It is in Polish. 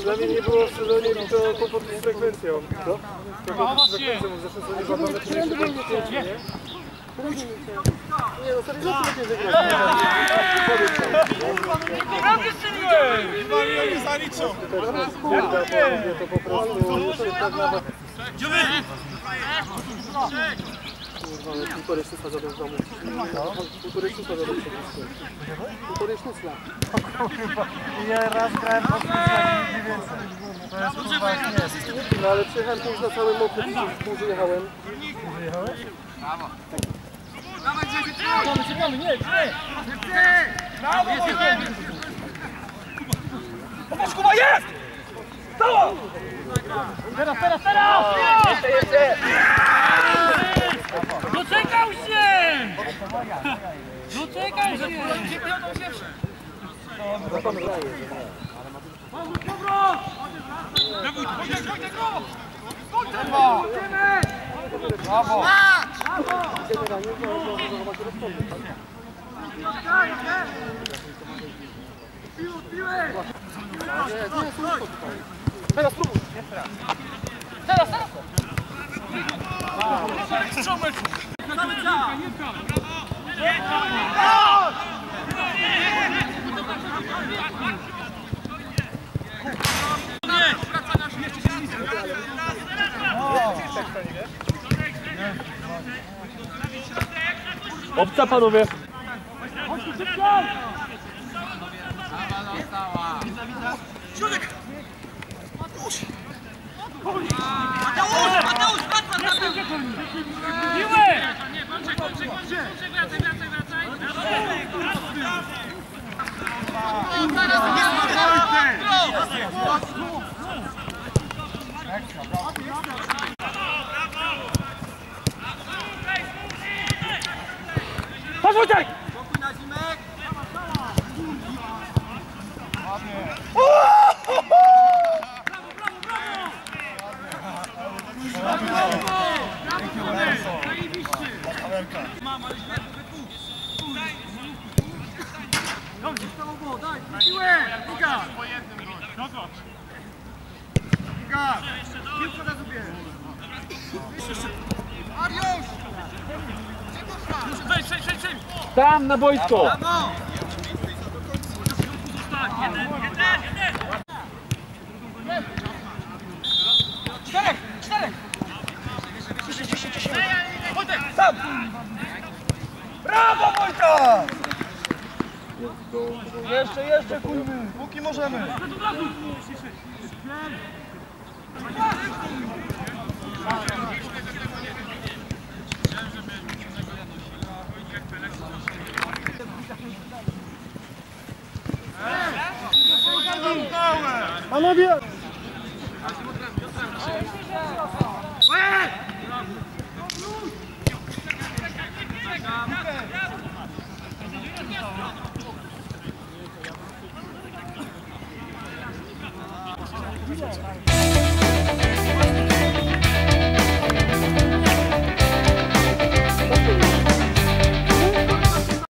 Dla mnie nie było w sezonie to kłopotu z frekwencją. Co? Kłopotu z frekwencją, w zeszłym sezonie jeszcze pięć, nie? Nie no, serio, lepiej wygrać. Nie zaliczą. Kurde, powiem, to po prostu tak nawet... Kurwa, ale półtorej sztuca za ten domu. Półtorej sztuca za ten domu. Półtorej sztuca. Ja raz grałem po kurwa jak jest. No ale przyjechałem już na całym mokry, pół wyjechałem. Wyjechałeś? Czekamy, czekamy, nie, nie! Popatrz, Kuba, jest! Stało! Teraz, teraz, teraz! Jeszcze, jeszcze! Doczekał się! Doczekał się! Generalnie to można zachować rozsądek. Nie, nie, słówko tutaj. Teraz spróbuj. Obca panowie. Piłę! Patrz, Wojtek! Przejdź, Tam na boisko. Czterech! Czterech! Wojtek, sam! Brawo, Wojta! Jeszcze, jeszcze, kujmy, póki możemy. Panowie! Chodź,